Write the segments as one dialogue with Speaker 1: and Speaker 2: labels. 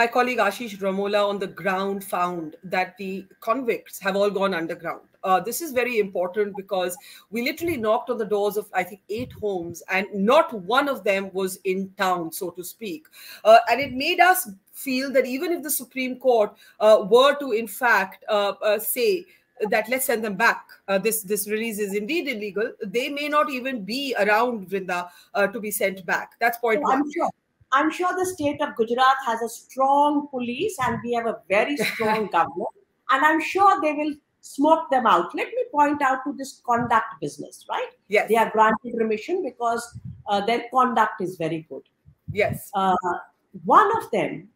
Speaker 1: my colleague Ashish Ramola on the ground found that the convicts have all gone underground. Uh, this is very important because we literally knocked on the doors of, I think, eight homes, and not one of them was in town, so to speak. Uh, and it made us feel that even if the Supreme Court uh, were to, in fact, uh, uh, say, that let's send them back. Uh, this this release is indeed illegal. They may not even be around Vrinda to be sent back. That's point one.
Speaker 2: I'm sure. I'm sure the state of Gujarat has a strong police and we have a very strong government. And I'm sure they will smoke them out. Let me point out to this conduct business, right?
Speaker 1: Yes.
Speaker 2: They are granted remission because uh, their conduct is very good.
Speaker 1: Yes.
Speaker 2: Uh, one of them,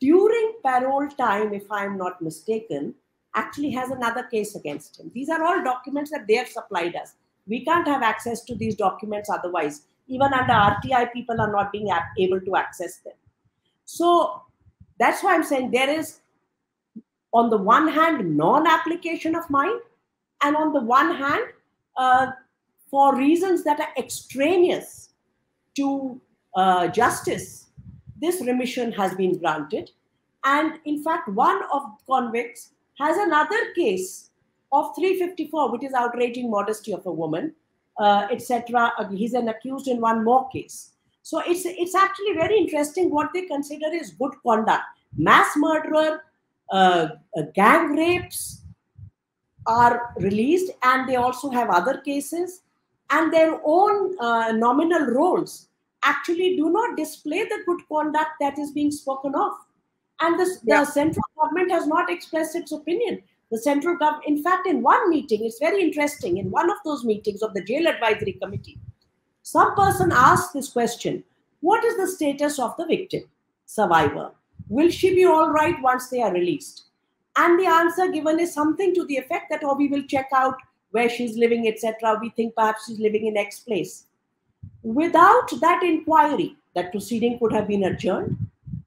Speaker 2: during parole time, if I'm not mistaken, actually has another case against him. These are all documents that they have supplied us. We can't have access to these documents otherwise even under RTI, people are not being able to access them. So that's why I'm saying there is, on the one hand, non application of mind, and on the one hand, uh, for reasons that are extraneous to uh, justice, this remission has been granted. And in fact, one of convicts has another case of 354, which is outraging modesty of a woman, etc. Uh, he's an accused in one more case. So it's it's actually very interesting what they consider is good conduct. Mass murderer, uh, uh, gang rapes are released, and they also have other cases, and their own uh, nominal rolls actually do not display the good conduct that is being spoken of. And this, yeah. the central government has not expressed its opinion the central government, in fact, in one meeting, it's very interesting, in one of those meetings of the jail advisory committee, some person asked this question What is the status of the victim, survivor? Will she be all right once they are released? And the answer given is something to the effect that, oh, we will check out where she's living, etc. We think perhaps she's living in X place. Without that inquiry, that proceeding could have been adjourned,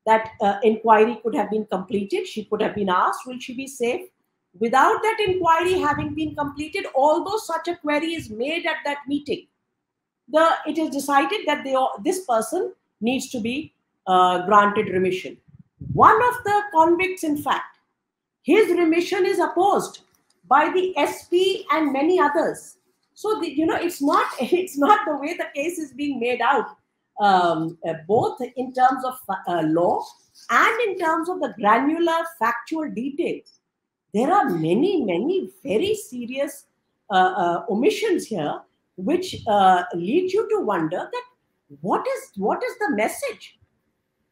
Speaker 2: that uh, inquiry could have been completed, she could have been asked, will she be safe? Without that inquiry having been completed, although such a query is made at that meeting, the it is decided that they, this person needs to be uh, granted remission. One of the convicts, in fact, his remission is opposed by the SP and many others. So the, you know it's not it's not the way the case is being made out, um, uh, both in terms of uh, law and in terms of the granular factual details there are many, many very serious uh, uh, omissions here, which uh, lead you to wonder that what is what is the message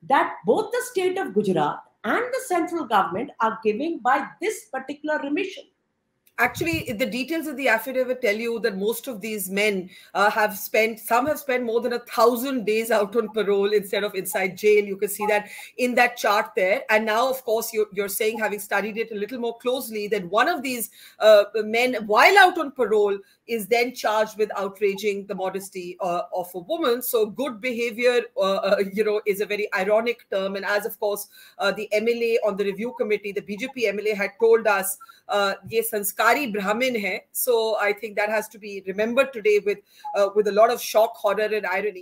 Speaker 2: that both the state of Gujarat and the central government are giving by this particular remission
Speaker 1: actually the details of the affidavit tell you that most of these men uh, have spent some have spent more than a thousand days out on parole instead of inside jail. You can see that in that chart there. And now of course you're, you're saying having studied it a little more closely that one of these uh, men while out on parole is then charged with outraging the modesty uh, of a woman so good behavior uh, uh, you know is a very ironic term and as of course uh, the mla on the review committee the bjp mla had told us ye sanskar Sari Brahmin hai. So I think that has to be remembered today with uh, with a lot of shock, horror, and irony.